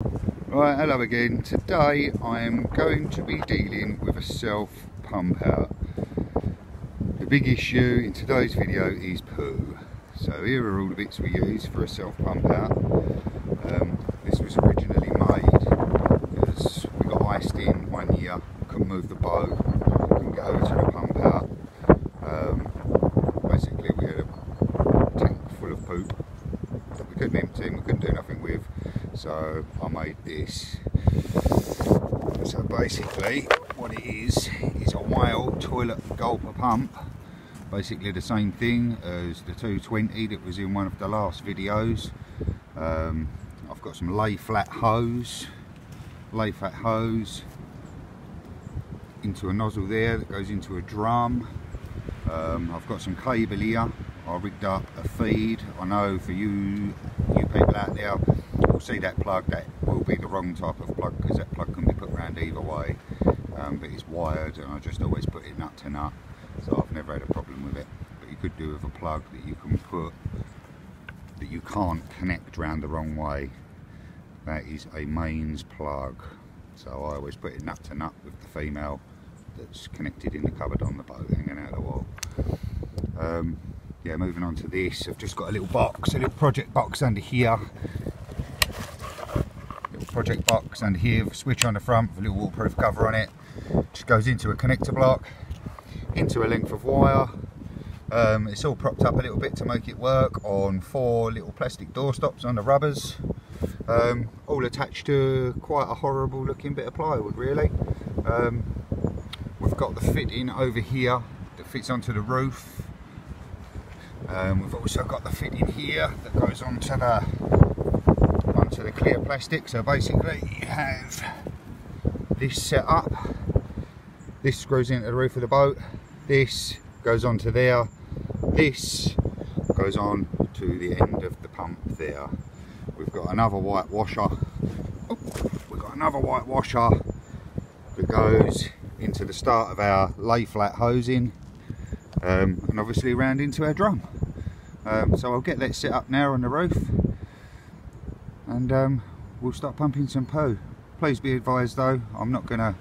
Right, hello again. Today I am going to be dealing with a self pump out. The big issue in today's video is poo. So here are all the bits we use for a self pump out. Um, this was originally made because we got iced in one year, couldn't move the boat, couldn't get over to the pump out. Um, basically we had a tank full of poop that we couldn't empty and we couldn't do nothing with so I made this. So basically what it is is a whale toilet gulper pump. Basically the same thing as the 220 that was in one of the last videos. Um, I've got some lay flat hose lay flat hose into a nozzle there that goes into a drum. Um, I've got some cable here. I rigged up a feed. I know for you you people out there see that plug, that will be the wrong type of plug because that plug can be put around either way. Um, but it's wired and I just always put it nut to nut. So I've never had a problem with it. But you could do with a plug that you can put, that you can't connect round the wrong way. That is a mains plug. So I always put it nut to nut with the female that's connected in the cupboard on the boat hanging out the wall. Um, yeah, moving on to this, I've just got a little box, a little project box under here project box and here switch on the front with a little waterproof cover on it. Just goes into a connector block into a length of wire. Um, it's all propped up a little bit to make it work on four little plastic door stops on the rubbers. Um, all attached to quite a horrible looking bit of plywood really. Um, we've got the fitting over here that fits onto the roof. Um, we've also got the fitting here that goes onto the onto the clear plastic. So basically you have this set up. This screws into the roof of the boat. This goes onto there. This goes on to the end of the pump there. We've got another white washer. We've got another white washer that goes into the start of our lay flat hosing um, and obviously round into our drum. Um, so I'll get that set up now on the roof and um, we'll start pumping some poo. Please be advised though, I'm not going to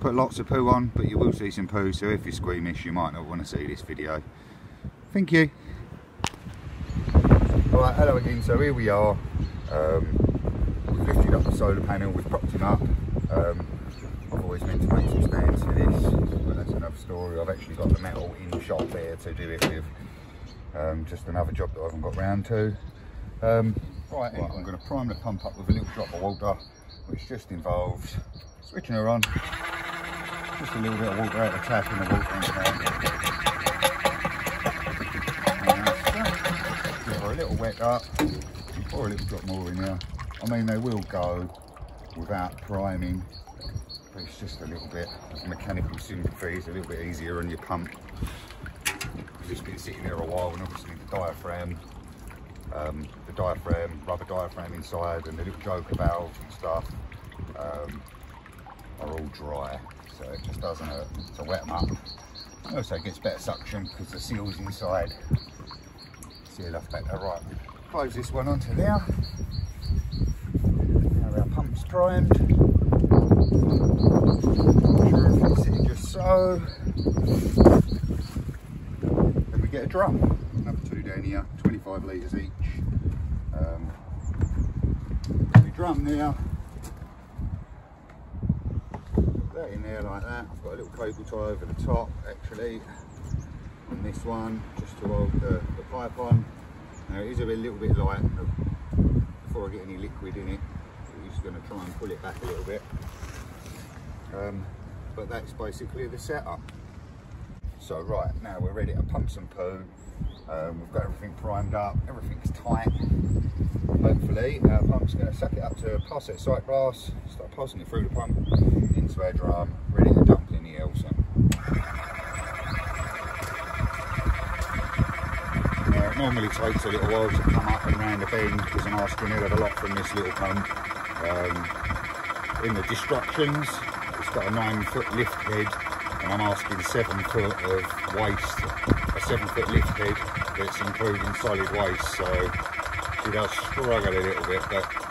put lots of poo on, but you will see some poo, so if you're squeamish you might not want to see this video. Thank you. Alright, hello again, so here we are. Um, we've lifted up the solar panel, we've propped him up. Um, I've always meant to make some stands for this, but that's another story. I've actually got the metal in the shop there to do it with. Um, just another job that I haven't got round to. Um, Right, right I'm going to prime the pump up with a little drop of water, which just involves switching her on, just a little bit of water out of the tap and the water into uh, Give her a little wet up, or a little drop more in there. I mean, they will go without priming, but it's just a little bit of mechanical sympathy. It's a little bit easier on your pump. It's been sitting there a while, and obviously the diaphragm um, the diaphragm, rubber diaphragm inside and the little joker valves and stuff um, are all dry so it just doesn't hurt to wet them up. Also it gets better suction because the seal's inside. Seal off better. Right, close this one onto there. Now our pump's primed. Sure just so. Then we get a drum. Another two down here, 25 litres each. Um, drum there, that in there like that. I've got a little cable tie over the top actually, on this one just to hold the, the pipe on. Now it is a, little bit light, before I get any liquid in it, just going to try and pull it back a little bit. Um, but that's basically the setup. So right, now we're ready to pump some poo. Um, we've got everything primed up, everything's tight. Hopefully our pump's going to suck it up to pass that sight glass, start passing it through the pump into our drum, ready to dump in the Elsan. Now it normally takes a little while to come up and round the bend because I'm asking a lot from this little pump. Um, in the destructions, it's got a nine foot lift head and I'm asking seven foot of waste seven foot lift head that's including solid waste so she does struggle a little bit but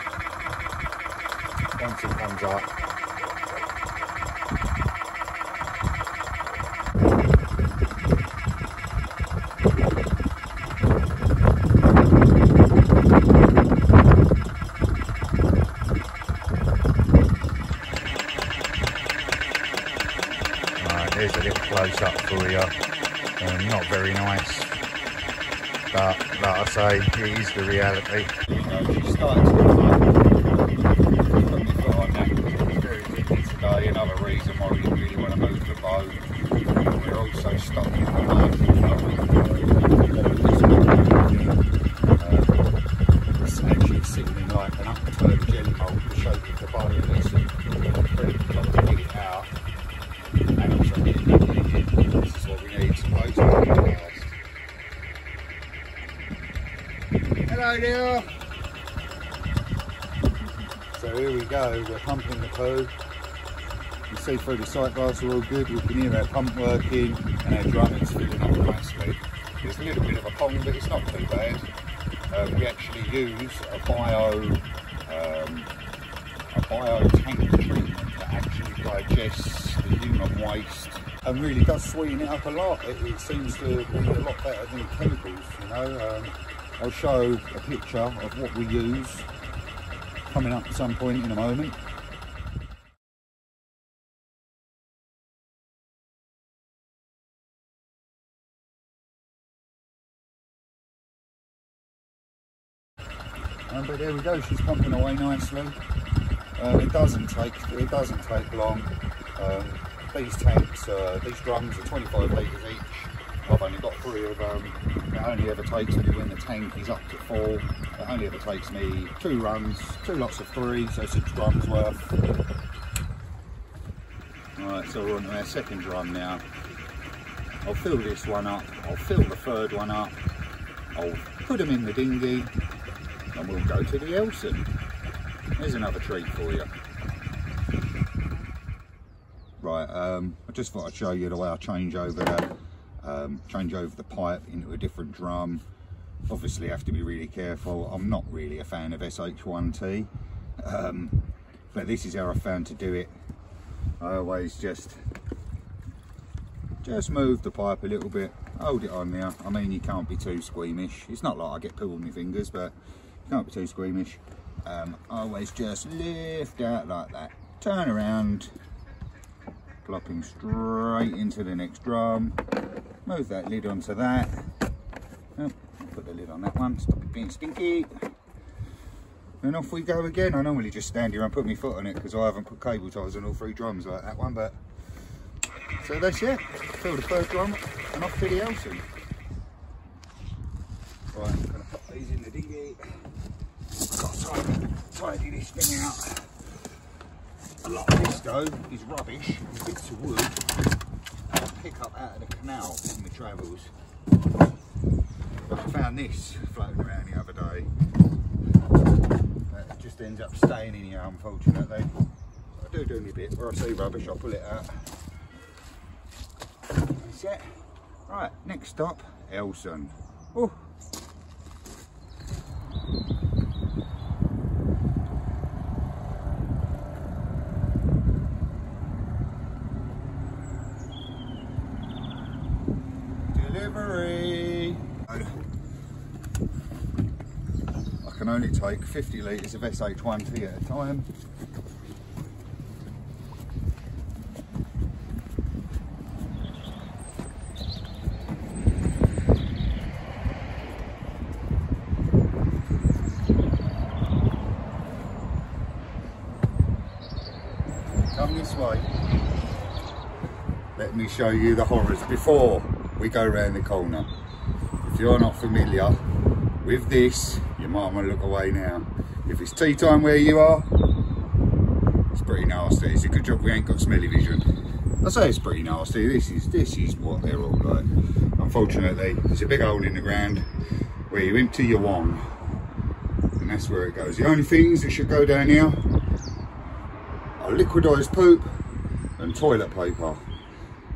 once it comes up. Right, there's a little close up for you. Um, not very nice, but it is the reality. She started to put my foot on that very busy today. Another reason why we didn't really want to move the boat. We're also stuck in the mud. Uh, It's actually sitting in like an upturned jelly mould, the shape of the boat. It's pretty got to get it out. And also get it in. This is what we need to close it first. Hello there. We're pumping the poo. You see through the sight glass are all good, we can hear our pump working and our drum is filling up nicely. There's a little bit of a pong but it's not too bad. Um, we actually use a bio um, a bio tank treatment that actually digests the human waste and really does sweeten it up a lot. It, it seems to be a lot better than chemicals, you know. Um, I'll show a picture of what we use coming up at some point in a moment. Um, but there we go, she's pumping away nicely. Um, it doesn't take it doesn't take long. Um, these tanks, uh, these drums are 25 litres each. I've only got three of them. It only ever takes me when the tank is up to full. It only ever takes me two runs, two lots of three, so six drums worth. Right, so we're on to our second run now. I'll fill this one up. I'll fill the third one up. I'll put them in the dinghy, and we'll go to the Elsan. There's another treat for you. Right, um, I just thought I'd show you the way I change over the um, change over the pipe into a different drum. Obviously, have to be really careful. I'm not really a fan of SH1T, um, but this is how I found to do it. I always just just move the pipe a little bit, hold it on there. I mean, you can't be too squeamish. It's not like I get poo on my fingers, but you can't be too squeamish. Um, I always just lift out like that, turn around, plopping straight into the next drum. Move that lid onto that. Oh, put the lid on that one, stop it being stinky. And off we go again. I normally just stand here and put my foot on it because I haven't put cable ties on all three drums like that one, but so that's it. Fill the first drum and off to the Elsan. Right, I'm gonna put these in the dinghy. I've got to tidy, tidy this thing out. A lot of this though is rubbish, bits of wood that I pick up out of the canal in my travels. I found this floating around the other day. It just ends up staying in here unfortunately. I do do my bit, where I see rubbish I'll pull it out. That's it. Right, next stop, Elsan. Oh. Delivery. I can only take 50 litres of SH1T at a time. Come this way. Let me show you the horrors before we go around the corner. If you're not familiar with this, might want to look away now. If it's tea time where you are, it's pretty nasty. It's a good job we ain't got smelly vision. I say it's pretty nasty. This is this is what they're all like. Unfortunately, there's a big hole in the ground where you empty your wong, and that's where it goes. The only things that should go down here are liquidised poop and toilet paper.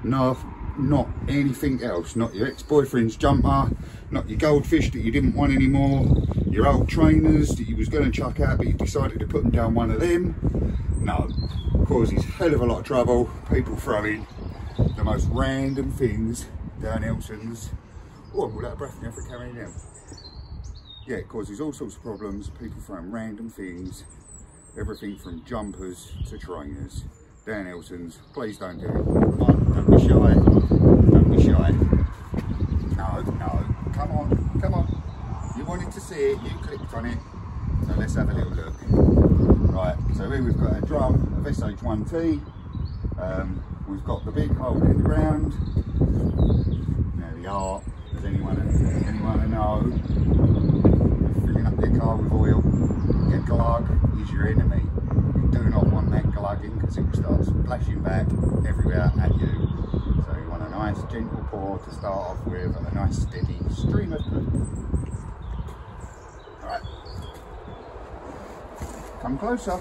No, not anything else. Not your ex-boyfriend's jumper, not your goldfish that you didn't want anymore, your old trainers that you was going to chuck out but you decided to put them down one of them. No, causes hell of a lot of trouble. People throwing the most random things down Elsan's. Oh, I'm all out of breath now for carrying them. Yeah, it causes all sorts of problems. People throwing random things, everything from jumpers to trainers. Dan Elsan's, please don't do it. Don't be shy. Don't be shy. No, no, come on, come on. You wanted to see it, you clicked on it. So let's have a little look. Right, so here we've got a drum of SH1T. Um, we've got the big hole in the ground. There the are. Does anyone, anyone know? Filling up their car with oil. Your glug is your enemy. You do not want that glugging because it starts splashing back everywhere at you. So you want a nice gentle pour to start off with, a nice steady stream of. Right. Come closer.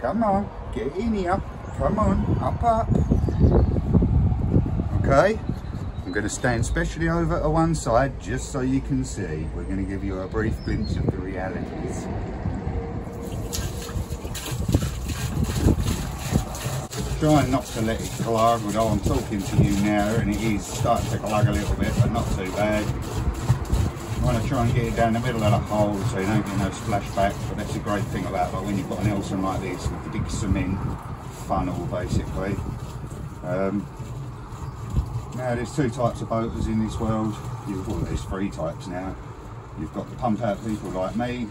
Come on, get in here. Come on, up, up. Okay, I'm going to stand specially over to one side just so you can see. We're going to give you a brief glimpse of the realities. Trying not to let it glug, although I'm talking to you now and it is starting to glug a little bit, but not too bad. I want to try and get it down the middle of the hole so you don't get no splashback, but that's a great thing about it, when you've got an Elsan like this with the big cement funnel basically. Um, now there's two types of boaters in this world, you've, well there's three types now. You've got the pump out people like me,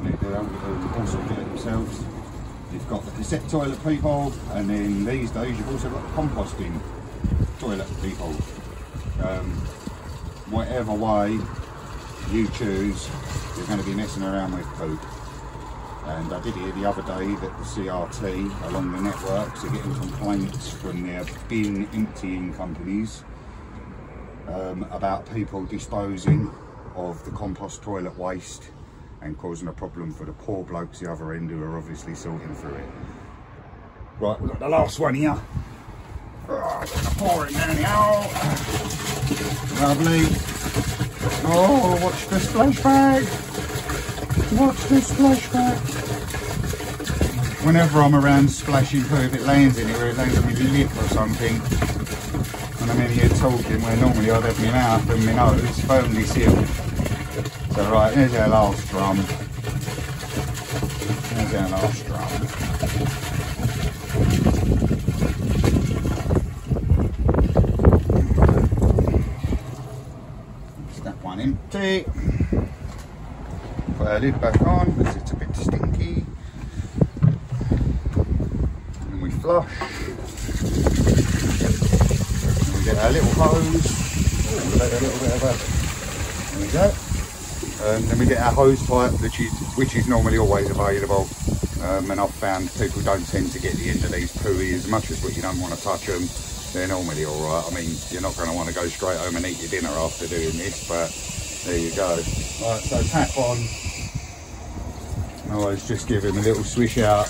and they do, also do it themselves. You've got the cassette toilet people, and then these days you've also got composting toilet people. Um, whatever way you choose, you're going to be messing around with poop. And I did hear the other day that the CRT along the networks are getting complaints from their bin emptying companies um, about people disposing of the compost toilet waste and causing a problem for the poor blokes the other end who are obviously sorting through it. Right, we've got the last one here. Oh, pour it down now. Lovely. Oh, watch the splash bag. Watch the splash bag. Whenever I'm around splashing poo, if it lands anywhere, it lands on my lip or something. And I'm in here talking where normally I'd have my mouth and my nose firmly sealed. So right, here's our last drum. There's our last drum. That one empty. Put our lid back on because it's a bit stinky. And we flush. And we get our little hose. Ooh, a little bit of a. There we go. Um, then we get our hose pipe, which is which is normally always available. Um, and I've found people don't tend to get the end of these pooey as much as what you don't want to touch them. They're normally all right. I mean, you're not going to want to go straight home and eat your dinner after doing this, but there you go. Right, so tap on. I always just give him a little swish out.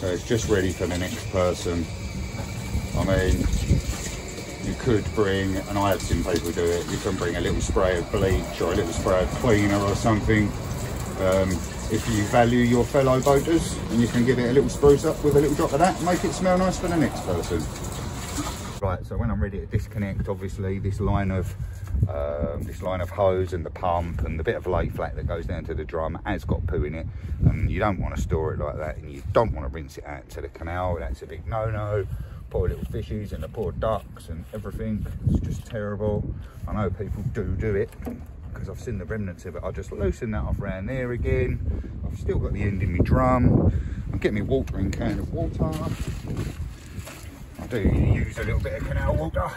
So it's just ready for the next person. I mean, you could bring, and I have seen people do it, you can bring a little spray of bleach or a little spray of cleaner or something. Um, if you value your fellow boaters, and you can give it a little spruce up with a little drop of that, make it smell nice for the next person. Right, so when I'm ready to disconnect, obviously this line of um, this line of hose and the pump and the bit of lay flat that goes down to the drum has got poo in it and you don't want to store it like that and you don't want to rinse it out to the canal that's a big no-no poor little fishies and the poor ducks and everything. It's just terrible. I know people do do it because i've seen the remnants of it. I'll just loosen that off around there again. I've still got the end in my drum. I'm getting my watering can of water. I do use a little bit of canal water.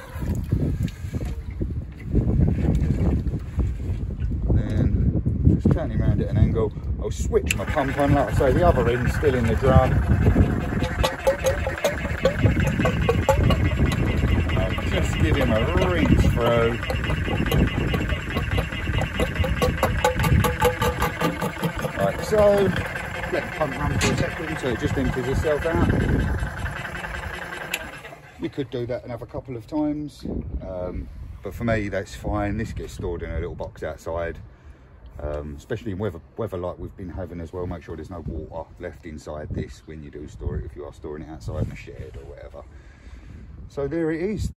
Then just turning around at an angle. I'll switch my pump on like i say the other end's still in the drum I'll just give him a rinse through. Right so let the pump run for a second so it just empties itself out. You could do that another couple of times um, but for me that's fine. This gets stored in a little box outside um, especially in weather weather like we've been having as well. Make sure there's no water left inside this when you do store it if you are storing it outside in a shed or whatever. So there it is